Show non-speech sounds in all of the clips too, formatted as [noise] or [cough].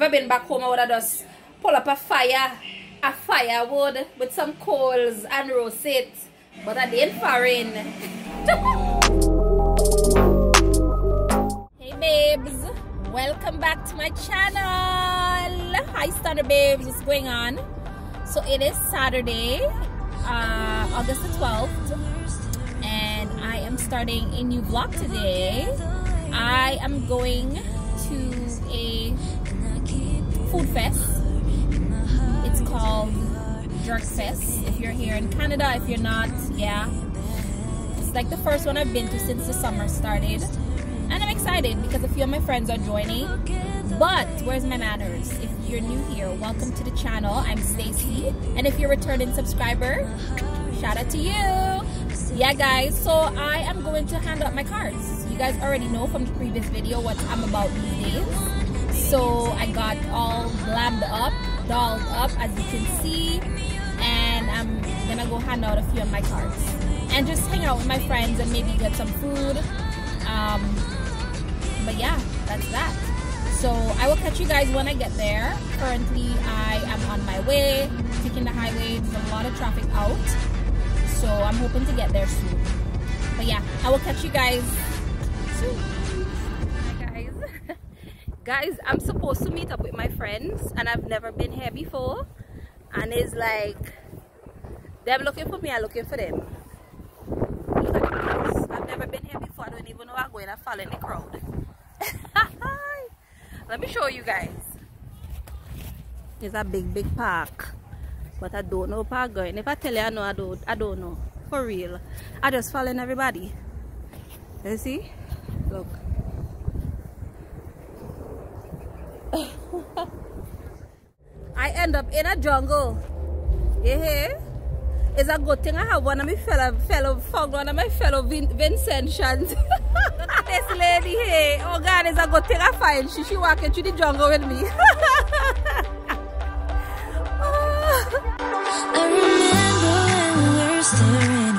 If I've been back home, I would have just pull up a fire, a firewood with some coals and roast it. But I didn't foreign. [laughs] hey babes, welcome back to my channel. Hi Stunning babes, what's going on? So it is Saturday, uh, August the 12th and I am starting a new vlog today. I am going to a food fest. It's called Jerk Fest. If you're here in Canada, if you're not, yeah. It's like the first one I've been to since the summer started. And I'm excited because a few of my friends are joining. But where's my manners? If you're new here, welcome to the channel. I'm Stacey. And if you're a returning subscriber, shout out to you. Yeah guys, so I am going to hand out my cards. You guys already know from the previous video what I'm about these days so I got all glammed up dolled up as you can see. And I'm gonna go hand out a few of my cards. And just hang out with my friends and maybe get some food. Um, but yeah that's that. So I will catch you guys when I get there. Currently I am on my way taking the highway. There's a lot of traffic out. So I'm hoping to get there soon. But yeah I will catch you guys soon guys i'm supposed to meet up with my friends and i've never been here before. And it's like them looking for me i'm looking for them. Look at the i've never been here before. I don't even know i'm going to fall in the crowd. [laughs] Let me show you guys. It's a big big park. But i don't know park going. If i tell you i know i don't i don't know. For real. I just following everybody. You see? Look I end up in a jungle. You hear? It's a good thing I have one of my fellow fellow found one of my fellow Vin Vincentians. [laughs] this lady here. Oh God, it's a good thing I find she she walking through the jungle with me. [laughs] I remember when we were staring a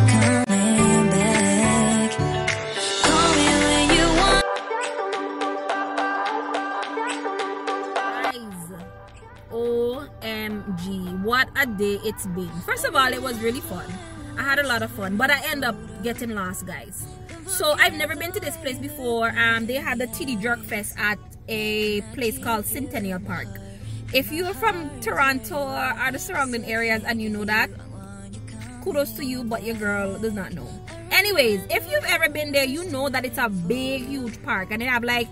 a day it's been. First of all, it was really fun. I had a lot of fun, but I end up getting lost, guys. So I've never been to this place before. Um, they had the TD Jerk Fest at a place called Centennial Park. If you're from Toronto or the surrounding areas and you know that, kudos to you, but your girl does not know. Anyways, if you've ever been there, you know that it's a big, huge park and they have like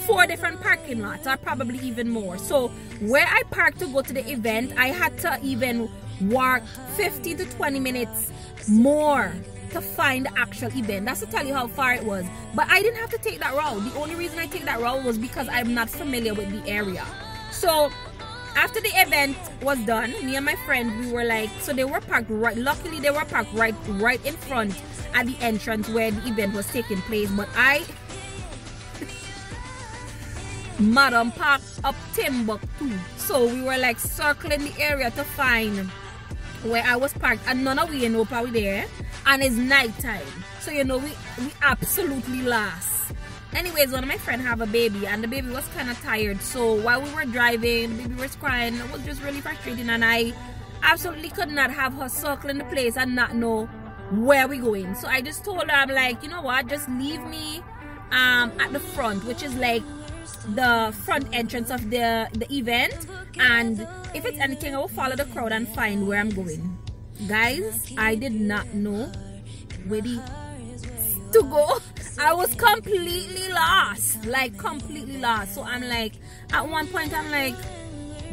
four different parking lots or probably even more. So where I parked to go to the event, I had to even walk 50 to 20 minutes more to find the actual event. That's to tell you how far it was. But I didn't have to take that route. The only reason I take that route was because I'm not familiar with the area. So after the event was done, me and my friend, we were like, so they were parked right, luckily they were parked right, right in front at the entrance where the event was taking place. But I, Madam parked up Timbuktu. So we were like circling the area to find where I was parked and none of we know we there and it's nighttime. So you know we, we absolutely lost. Anyways, one of my friends have a baby and the baby was kind of tired. So while we were driving, the baby was crying. It was just really frustrating and I absolutely could not have her circling the place and not know where we going. So I just told her, I'm like, you know what, just leave me um, at the front, which is like the front entrance of the, the event. And if it's anything, I will follow the crowd and find where I'm going. Guys, I did not know where to go. I was completely lost, like completely lost. So I'm like, at one point, I'm like,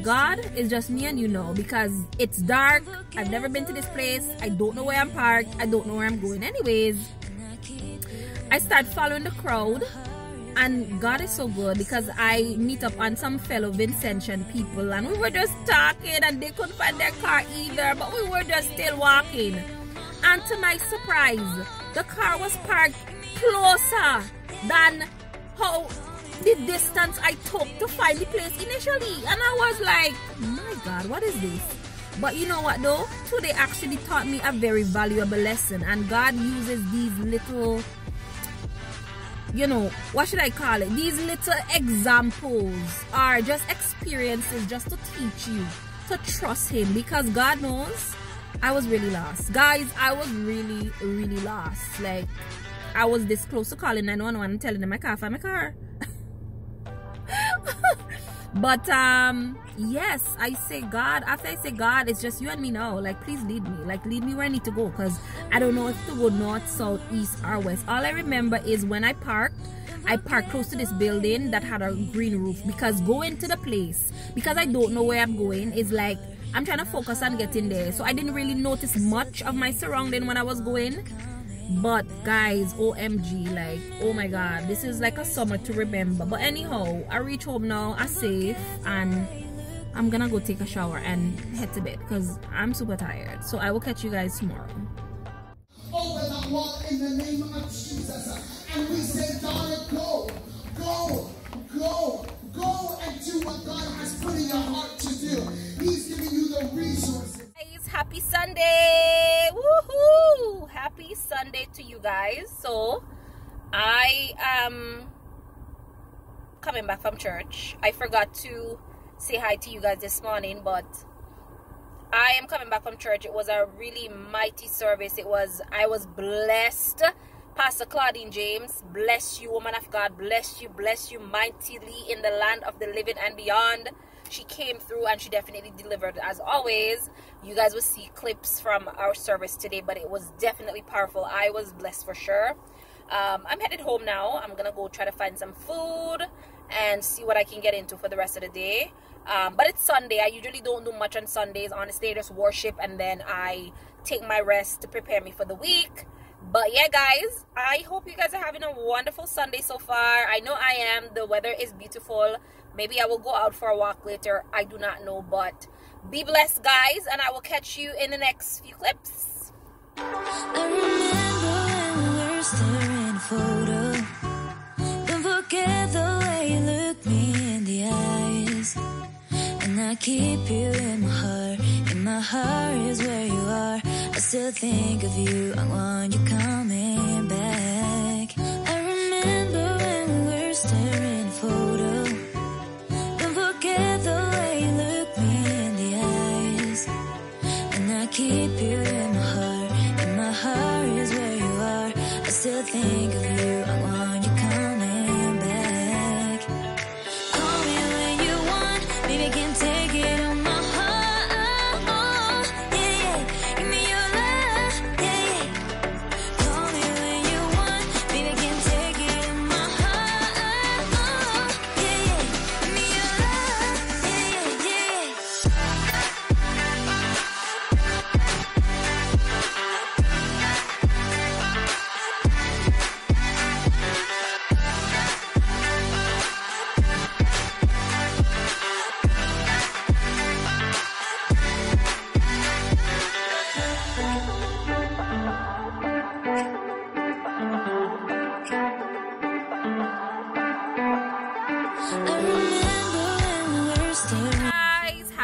God is just me and you know because it's dark. I've never been to this place. I don't know where I'm parked. I don't know where I'm going. Anyways, I start following the crowd and God is so good because I meet up on some fellow Vincentian people and we were just talking and they couldn't find their car either but we were just still walking. And to my surprise the car was parked closer than how the distance I took to find the place initially. And I was like my god what is this? But you know what though? Today actually taught me a very valuable lesson and God uses these little you know what should I call it? These little examples are just experiences just to teach you to trust him. Because God knows I was really lost. Guys I was really really lost. Like I was this close to calling 911 and telling them I can't find my car but um yes i say god after i say god it's just you and me now. Like please lead me. Like lead me where i need to go because i don't know if to go north south east or west. All i remember is when i parked I parked close to this building that had a green roof. Because going to the place because I don't know where I'm going is like I'm trying to focus on getting there. So I didn't really notice much of my surrounding when I was going but guys omg like oh my god this is like a summer to remember but anyhow i reach home now i safe and i'm gonna go take a shower and head to bed because i'm super tired so i will catch you guys tomorrow over the wall in the name of Jesus. And we say, daughter, go, go, go, go and do what God has put in your heart to do. He's giving you the resources. guys happy sunday happy sunday to you guys. So i am coming back from church. I forgot to say hi to you guys this morning but i am coming back from church. It was a really mighty service. It was i was blessed. Pastor claudine james bless you woman of god. Bless you bless you mightily in the land of the living and beyond she came through and she definitely delivered. As always you guys will see clips from our service today but it was definitely powerful. I was blessed for sure. Um, i'm headed home now. I'm gonna go try to find some food and see what i can get into for the rest of the day. Um, but it's sunday. I usually don't do much on sundays. Honestly I just worship and then i take my rest to prepare me for the week. But yeah guys i hope you guys are having a wonderful sunday so far. I know i am. The weather is beautiful maybe i will go out for a walk later i do not know but be blessed guys and i will catch you in the next few clips I keep you in my heart. And my heart is where you are. I still think of you. I want you coming I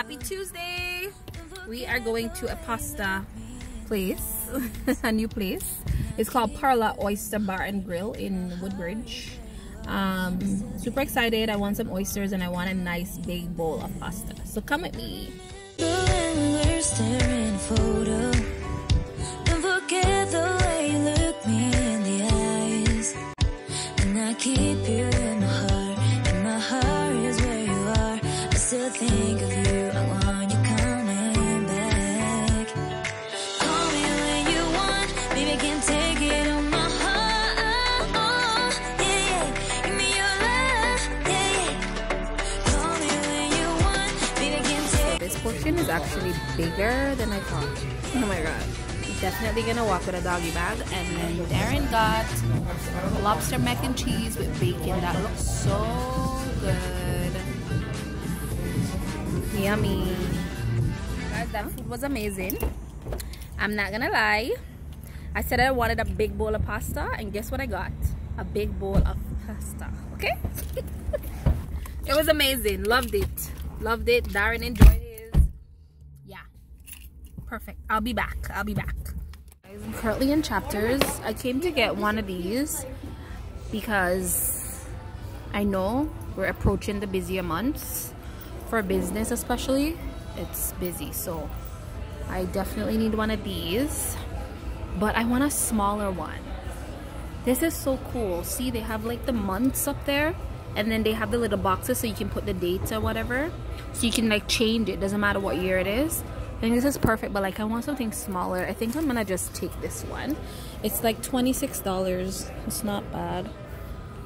happy tuesday. We are going to a pasta place [laughs] a new place. It's called Parla Oyster Bar and Grill in Woodbridge. Um super excited. I want some oysters and I want a nice big bowl of pasta. So come with me. When we're staring is actually bigger than I thought oh my god definitely gonna walk with a doggy bag. And then Darren got lobster mac and cheese with bacon. That looks so good. Yummy. Guys, that food was amazing. I'm not gonna lie. I said I wanted a big bowl of pasta, and guess what I got? A big bowl of pasta. Okay? [laughs] it was amazing. Loved it. Loved it. Darren enjoyed his. Perfect. I'll be back. I'll be back. I'm currently in chapters. I came to get one of these because I know we're approaching the busier months for business especially it's busy so I definitely need one of these but I want a smaller one this is so cool see they have like the months up there and then they have the little boxes so you can put the dates or whatever so you can like change it doesn't matter what year it is I think this is perfect but like I want something smaller. I think I'm gonna just take this one. It's like $26 it's not bad.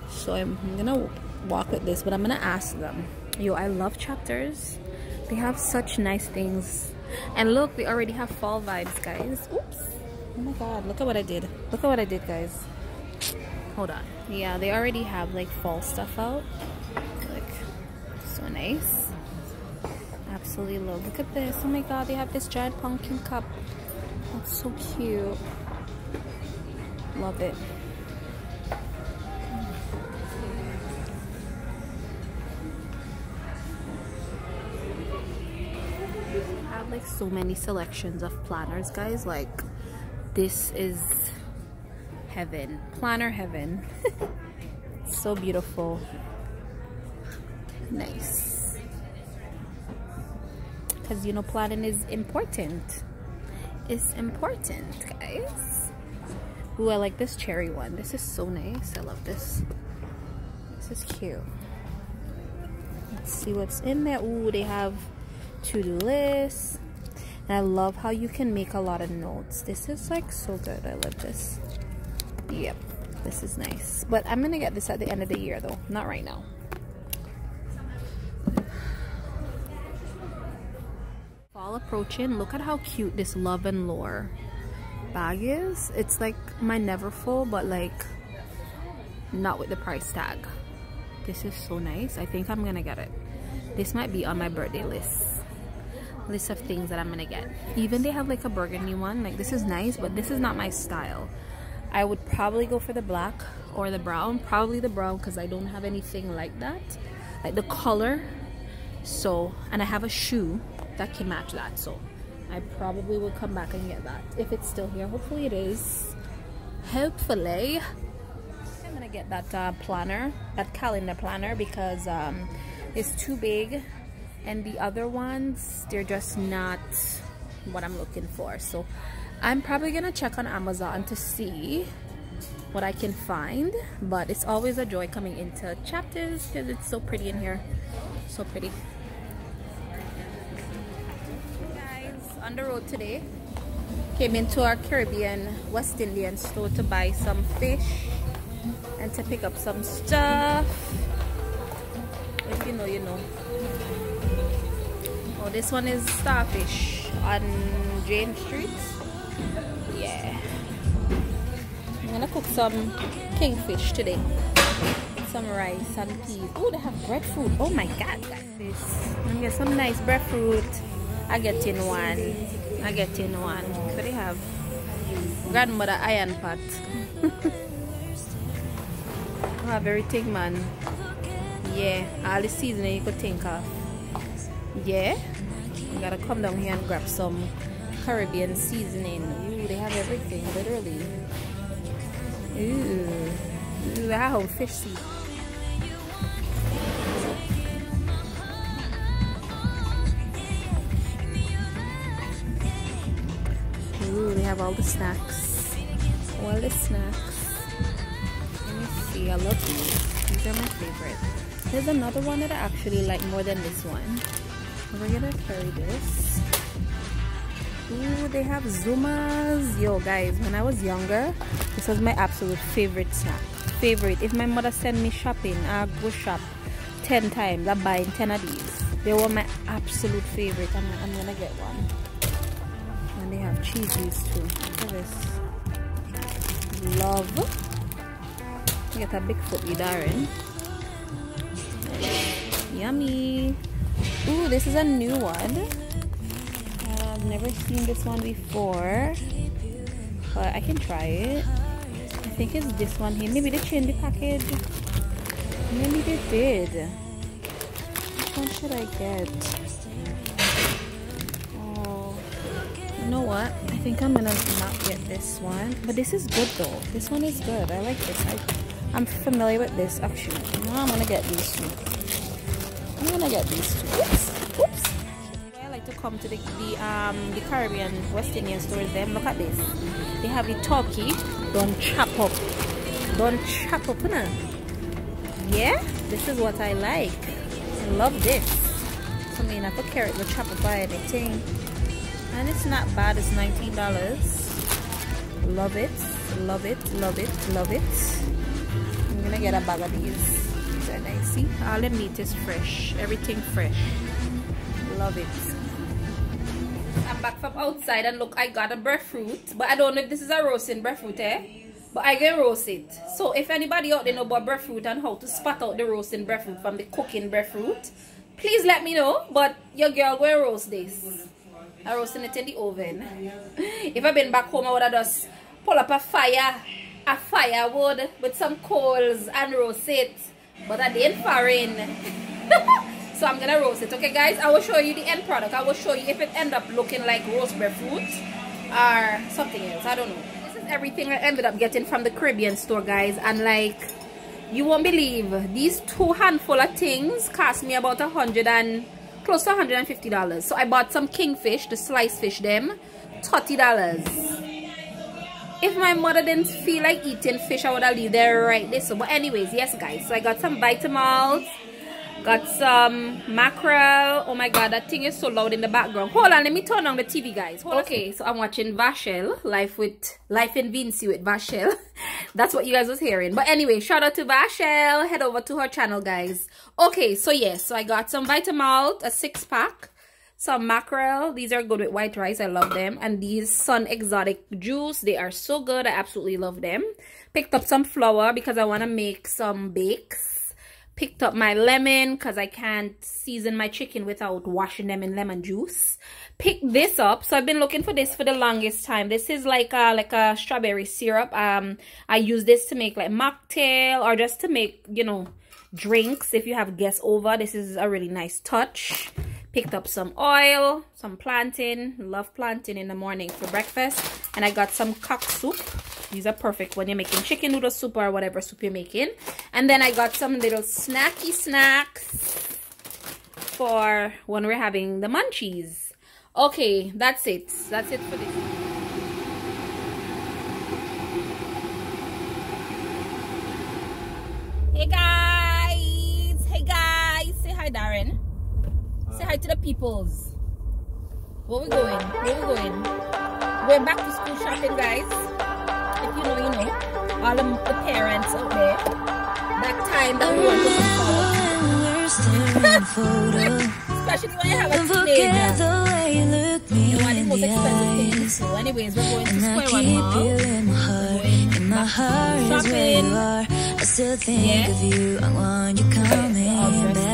So I'm gonna walk with this but I'm gonna ask them. Yo I love chapters. They have such nice things. And look they already have fall vibes guys. Oops. Oh my god look at what I did. Look at what I did guys. Hold on. Yeah they already have like fall stuff out. Like so nice absolutely love. Look at this. Oh my god they have this giant pumpkin cup. That's so cute. Love it. Have like so many selections of planners guys. Like this is heaven. Planner heaven. [laughs] So beautiful. Nice because you know planning is important. It's important guys. Ooh, I like this cherry one. This is so nice. I love this. This is cute. Let's see what's in there. Ooh, they have to-do lists. And I love how you can make a lot of notes. This is like so good. I love this. Yep this is nice. But I'm gonna get this at the end of the year though. Not right now approaching look at how cute this love and lore bag is it's like my Neverfull but like not with the price tag this is so nice I think I'm gonna get it this might be on my birthday list list of things that I'm gonna get. Even they have like a burgundy one. Like this is nice, but this is not my style. I would probably go for the black or the brown. Probably the brown because I don't have anything like that. Like the color. So, and I have a shoe that can match that. So, I probably will come back and get that. If it's still here. Hopefully it is. Hopefully. I'm gonna get that uh, planner, that calendar planner because um, it's too big and the other ones they're just not what I'm looking for so I'm probably gonna check on Amazon to see what I can find but it's always a joy coming into chapters because it's so pretty in here so pretty on the road today came into our Caribbean West Indian store to buy some fish and to pick up some stuff if you know you know Oh, this one is starfish on Jane Street. Yeah. I'm gonna cook some kingfish today. Some rice and peas. Oh, they have breadfruit. Oh my god, this. I'm gonna get some nice breadfruit. I get in one. I get in one. So they have grandmother iron pot. [laughs] I have everything, man. Yeah, all the seasoning you could think of yeah you gotta come down here and grab some Caribbean seasoning Ooh, they have everything literally Ooh, Ooh wow fish seed have all the snacks all the snacks let me see I love these these are my favorite there's another one that I actually like more than this one we're gonna carry this Ooh, they have Zumas. Yo, guys, when I was younger, this was my absolute favorite snack. Favorite. If my mother sent me shopping, I go shop 10 times. I'm buying 10 of these. They were my absolute favorite. I'm, I'm gonna get one. And they have cheesies too. Look at this. Love. Get a big footy, Darren. Yummy. Ooh, this is a new one. I've never seen this one before. But I can try it. I think it's this one here. Maybe they changed the package. Maybe they did. Which one should I get? Think I'm gonna not get this one. But this is good though. This one is good. I like this. I, I'm familiar with this actually. Now I'm gonna get these two. I'm gonna get these two. Oops. Oops. I like to come to the, the um the Caribbean West Indian stores. Them look at this. They have the turkey. Don't chop up. Don't chop up, nah. Yeah, this is what I like. I love this. So I mean, I put carrot with chop up by anything, and it's not bad. It's nineteen dollars. Love it. Love it. Love it. Love it. I'm gonna get a bag of these. These are nice. See, all the meat is fresh. Everything fresh. Love it. I'm back from outside and look, I got a breadfruit, but I don't know if this is a roasting breadfruit, eh? But I can roast it. So if anybody out there know about breadfruit and how to spot out the roasting breadfruit from the cooking breadfruit, please let me know. But your girl will roast this. I'm roasting it in the oven. If I've been back home, I would have just pull up a fire, a firewood with some coals and roast it. But I didn't foreign. [laughs] so I'm gonna roast it. Okay guys, I will show you the end product. I will show you if it end up looking like roast breadfruit or something else. I don't know. This is everything I ended up getting from the Caribbean store guys and like you won't believe these two handful of things cost me about a hundred and close to 150 dollars. So i bought some kingfish the sliced fish them. 30 dollars. If my mother didn't feel like eating fish i would have leave there right there. So but anyways yes guys. So i got some vitamalts got some mackerel oh my god that thing is so loud in the background. Hold on let me turn on the tv guys. Hold okay so i'm watching vashel life with life in vinci with vashel. [laughs] That's what you guys was hearing. But anyway shout out to vashel. Head over to her channel guys. Okay so yes so i got some vitamalt a six pack some mackerel these are good with white rice. I love them. And these sun exotic juice they are so good. I absolutely love them. Picked up some flour because i want to make some bakes picked up my lemon because I can't season my chicken without washing them in lemon juice. Picked this up. So I've been looking for this for the longest time. This is like a, like a strawberry syrup. Um, I use this to make like mocktail or just to make, you know, drinks if you have guests over. This is a really nice touch. Picked up some oil, some plantain. Love plantain in the morning for breakfast. And I got some cock soup these are perfect when you're making chicken noodle soup or whatever soup you're making. And then I got some little snacky snacks for when we're having the munchies. Okay, that's it. That's it for this. Hey guys! Hey guys! Say hi, Darren. Say hi to the peoples. Where we going? Where we going? We're back to school shopping, guys you know, you know, all the, the parents out there, that time that we want to look Especially when you have a teenager. The way you look me you want the most expensive things. So anyways, we're going to Square One Mall. In my heart, in my heart is where you are. I still think yeah. of you. I want you coming back.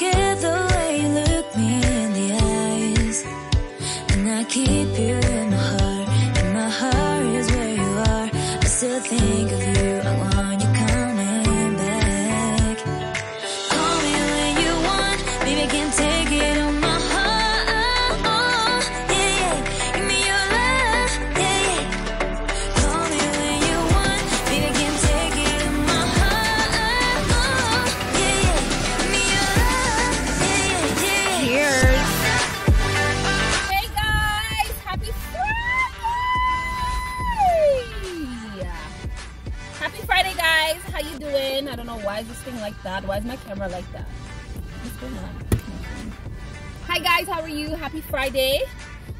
Forget the way you look me in the eyes. And I keep you in my heart. And my heart is where you are. I still think of you. How you doing? I don't know why is this thing like that. Why is my camera like that? What's going on? Hi guys, how are you? Happy Friday.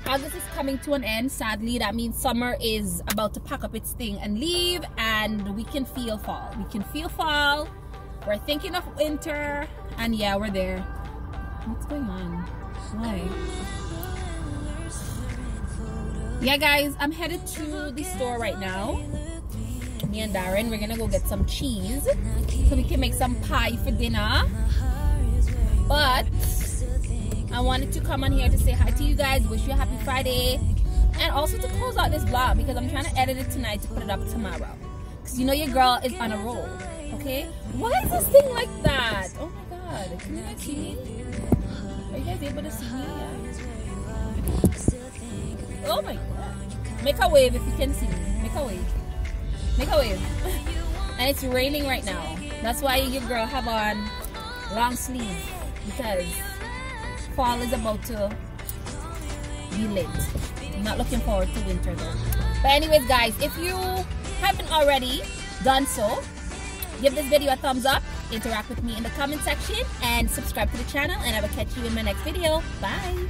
August is coming to an end. Sadly, that means summer is about to pack up its thing and leave, and we can feel fall. We can feel fall. We're thinking of winter, and yeah, we're there. What's going on? Why? Yeah, guys, I'm headed to the store right now. Me and Darren, we're gonna go get some cheese so we can make some pie for dinner. But I wanted to come on here to say hi to you guys, wish you a happy Friday, and also to close out this vlog because I'm trying to edit it tonight to put it up tomorrow. Because you know your girl is on a roll, okay? Why is this thing like that? Oh my god, can you guys see me? Are you guys able to see me? Oh my god. Make a wave if you can see me. Make a wave. Make a wave. and it's raining right now. That's why you girl have on long sleeves because fall is about to be late. I'm not looking forward to winter though. But anyways guys, if you haven't already done so, give this video a thumbs up, interact with me in the comment section, and subscribe to the channel, and I will catch you in my next video. Bye!